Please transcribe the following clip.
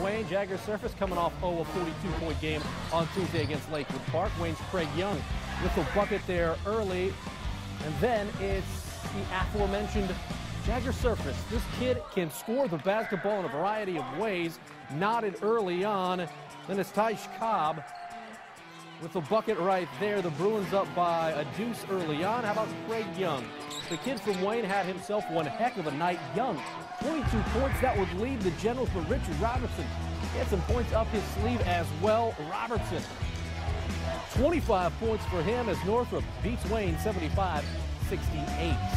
Wayne. Jagger Surface coming off 0 a 42-point game on Tuesday against Lakewood Park. Wayne's Craig Young with a bucket there early. And then it's the aforementioned Jagger Surface. This kid can score the basketball in a variety of ways. Nodded early on. Then it's Tysh Cobb with the bucket right there. The Bruins up by a deuce early on. How about Craig Young? The kid from Wayne had himself one heck of a night. Young, 22 points. That would lead the Generals, but Richard Robertson had some points up his sleeve as well. Robertson, 25 points for him as Northrop beats Wayne 75 68.